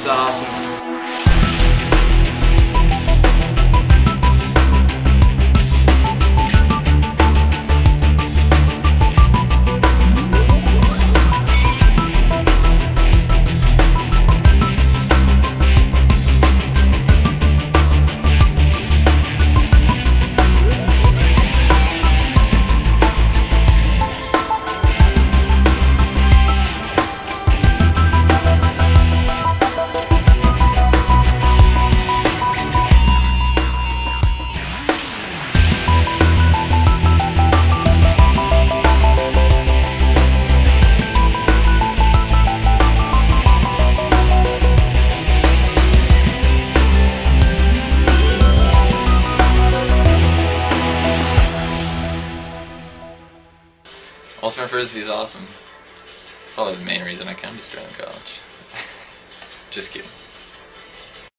It's awesome. Ultimate Frisbee is awesome. Probably the main reason I come to Sterling College. Just kidding.